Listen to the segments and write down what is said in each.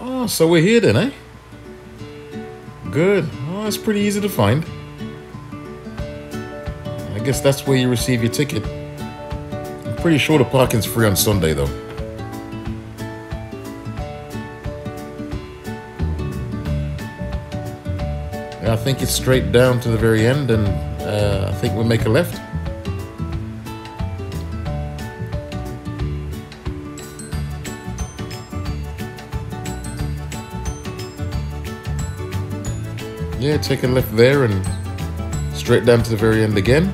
Oh, so we're here then, eh? Good. Oh, it's pretty easy to find. I guess that's where you receive your ticket. I'm pretty sure the parking's free on Sunday, though. I think it's straight down to the very end, and uh, I think we'll make a left. Yeah, take a left there and straight down to the very end again.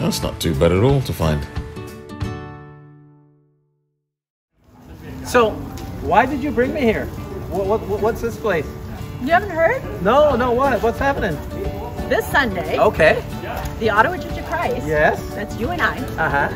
That's not too bad at all to find. So, why did you bring me here? What, what, what's this place? You haven't heard? No, no, what? What's happening? This Sunday, Okay. the Ottawa Church of Christ, Yes. that's you and I, Uh huh.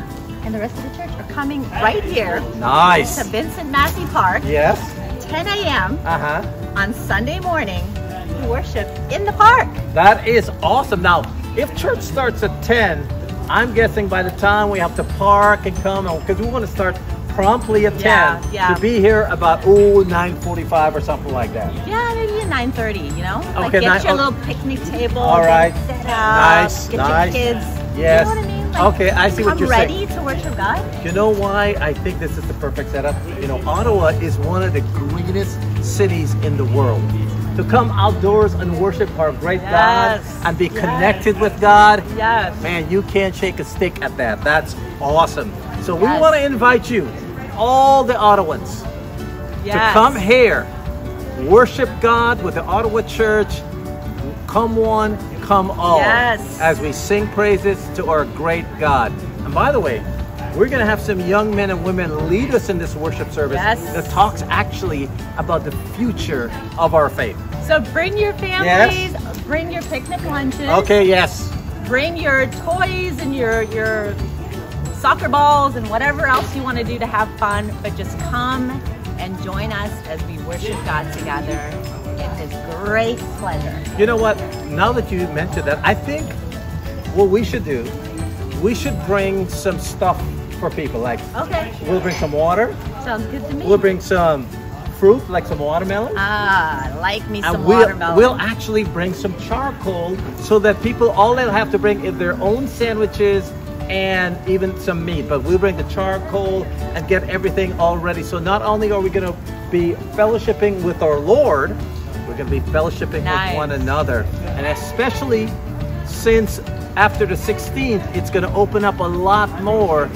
and the rest of the church are coming right here Nice. to Vincent Massey Park, Yes. 10 a.m. Uh huh. on Sunday morning to worship in the park. That is awesome. Now, if church starts at 10, I'm guessing by the time we have to park and come, because we want to start promptly at 10 Yeah, to be here about, oh, 9.45 or something like that. Yeah, maybe at 9.30, you know? Like get nine- your oh. little picnic table. All it. Set up, Nice, Get nice. your kids. Yes. You know what I mean? Like, Okay, I see what you're ready saying. to worship God. You know why I think this is the perfect setup? You know, Ottawa is one of the greenest cities in the world. To come outdoors and worship our great Yes, God and be yes. connected with God, Yes. man, you can't shake a stick at that. That's awesome. So we Yes. want to invite you, all the Ottawans, Yes. to come here, worship God with the Ottawa Church. Come one, come all. Yes. As we sing praises to our great God. And by the way, we're going to have some young men and women lead us in this worship service Yes. that talks actually about the future of our faith. So bring your families, bring your picnic lunches. Okay, yes. Bring your toys and your your soccer balls and whatever else you want to do to have fun, but just come and join us as we worship God together in his great pleasure. You know what? Now that you mentioned that, I think what we should do, we should bring some stuff for people. Like, Okay. we'll bring some water, Sounds good to me. we'll bring some fruit, like some watermelon. ah, like me some and we'll, watermelon. we'll actually bring some charcoal so that people all they'll have to bring is their own sandwiches and even some meat but we'll bring the charcoal and get everything all ready so not only are we going to be fellowshipping with our lord we're going to be fellowshipping Nice. with one another and especially since after the 16th it's going to open up a lot more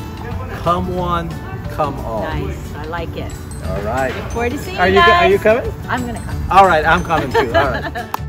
come one come all nice. I like it. all right Look forward to seeing are you you guys. are you coming I'm gonna come. all right i'm coming too all right